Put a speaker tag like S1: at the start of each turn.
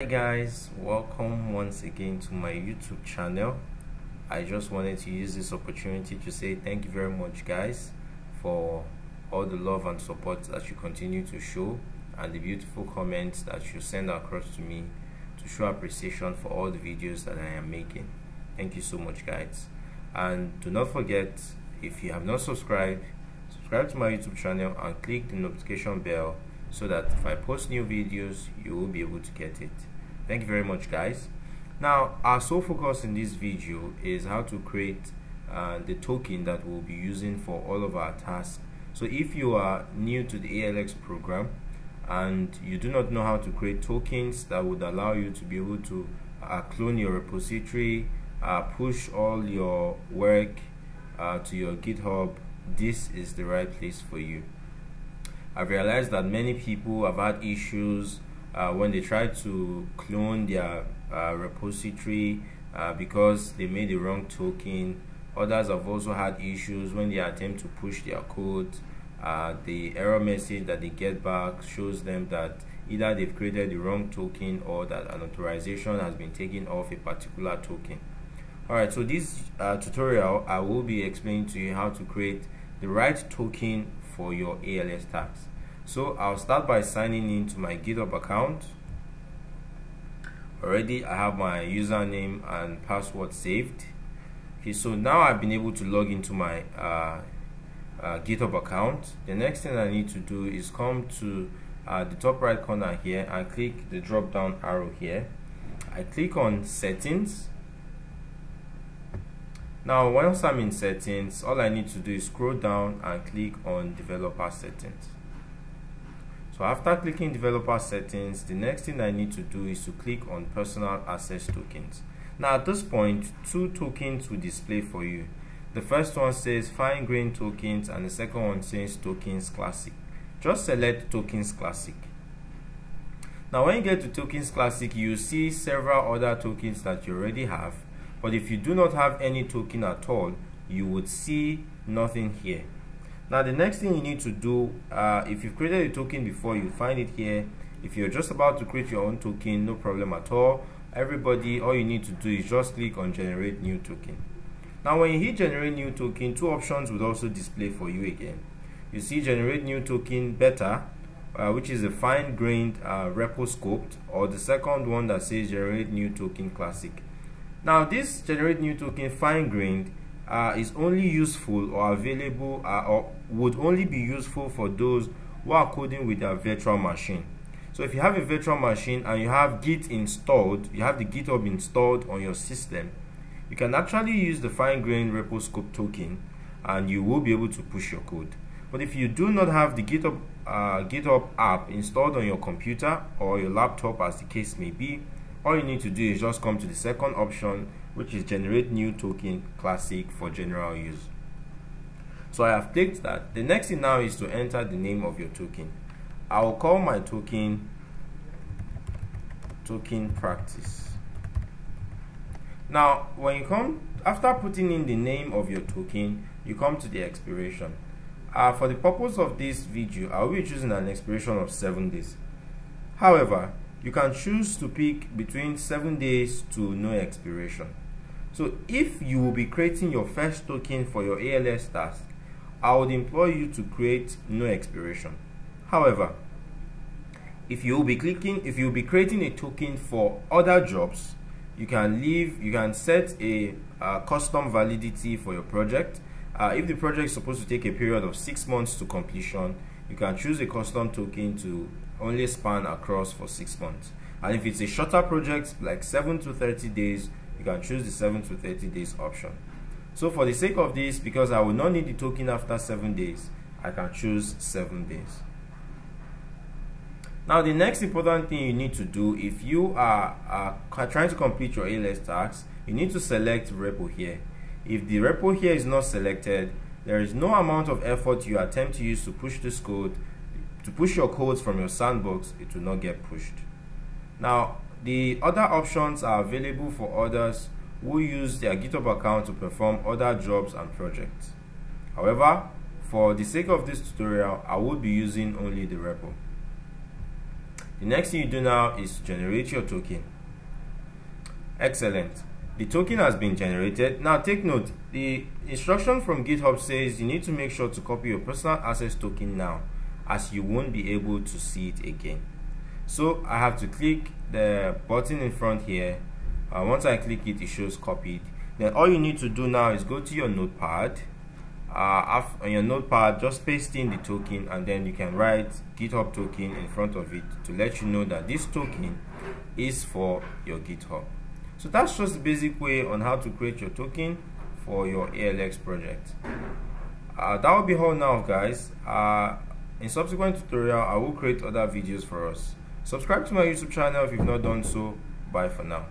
S1: Hi guys, welcome once again to my YouTube channel. I just wanted to use this opportunity to say thank you very much guys for all the love and support that you continue to show and the beautiful comments that you send across to me to show appreciation for all the videos that I am making. Thank you so much guys. And do not forget if you have not subscribed, subscribe to my YouTube channel and click the notification bell so that if I post new videos, you will be able to get it. Thank you very much, guys. Now, our sole focus in this video is how to create uh, the token that we'll be using for all of our tasks. So if you are new to the ALX program and you do not know how to create tokens that would allow you to be able to uh, clone your repository, uh, push all your work uh, to your GitHub, this is the right place for you. I've realized that many people have had issues uh, when they try to clone their uh, repository uh, because they made the wrong token. Others have also had issues when they attempt to push their code. Uh, the error message that they get back shows them that either they've created the wrong token or that an authorization has been taken off a particular token. Alright, so this uh, tutorial I will be explaining to you how to create the right token for your ALX tax. So I'll start by signing in to my GitHub account. Already I have my username and password saved. Okay, so now I've been able to log into my uh, uh, GitHub account. The next thing I need to do is come to uh, the top right corner here and click the drop down arrow here. I click on settings now once I'm in settings, all I need to do is scroll down and click on developer settings. So after clicking developer settings, the next thing I need to do is to click on personal access tokens. Now at this point, two tokens will display for you. The first one says fine grain tokens and the second one says tokens classic. Just select tokens classic. Now when you get to tokens classic, you see several other tokens that you already have but if you do not have any token at all, you would see nothing here. Now the next thing you need to do, uh, if you've created a token before, you find it here. If you're just about to create your own token, no problem at all. Everybody, all you need to do is just click on generate new token. Now when you hit generate new token, two options would also display for you again. You see generate new token beta, uh, which is a fine-grained uh, repo scoped, or the second one that says generate new token classic. Now this generate new token fine grained uh, is only useful or available uh, or would only be useful for those who are coding with a virtual machine. So if you have a virtual machine and you have Git installed, you have the GitHub installed on your system, you can actually use the fine grained repo scope token and you will be able to push your code. But if you do not have the GitHub, uh, GitHub app installed on your computer or your laptop as the case may be, all you need to do is just come to the second option which is generate new token classic for general use. So I have clicked that. The next thing now is to enter the name of your token. I will call my token token practice. Now when you come after putting in the name of your token you come to the expiration. Uh, for the purpose of this video I will be choosing an expiration of 7 days. However you can choose to pick between 7 days to no expiration. So if you will be creating your first token for your ALX task, I would implore you to create no expiration. However, if you will be clicking, if you will be creating a token for other jobs, you can leave, you can set a, a custom validity for your project. Uh, if the project is supposed to take a period of six months to completion, you can choose a custom token to only span across for six months. And if it's a shorter project, like 7 to 30 days, you can choose the 7 to 30 days option. So for the sake of this, because I will not need the token after 7 days, I can choose 7 days. Now the next important thing you need to do if you are, are trying to complete your ALX task, you need to select repo here. If the repo here is not selected, there is no amount of effort you attempt to use to push this code to push your codes from your sandbox, it will not get pushed. Now, the other options are available for others who use their GitHub account to perform other jobs and projects. However, for the sake of this tutorial, I will be using only the repo. the next thing you do now is generate your token excellent the token has been generated. Now take note the instruction from github says you need to make sure to copy your personal access token now as you won't be able to see it again. So i have to click the button in front here. Uh, once i click it it shows copied. Then all you need to do now is go to your notepad. Uh, on your notepad just paste in the token and then you can write github token in front of it to let you know that this token is for your github so that's just the basic way on how to create your token for your ALX project. Uh, that will be all now guys. Uh, in subsequent tutorial I will create other videos for us. Subscribe to my YouTube channel if you've not done so. Bye for now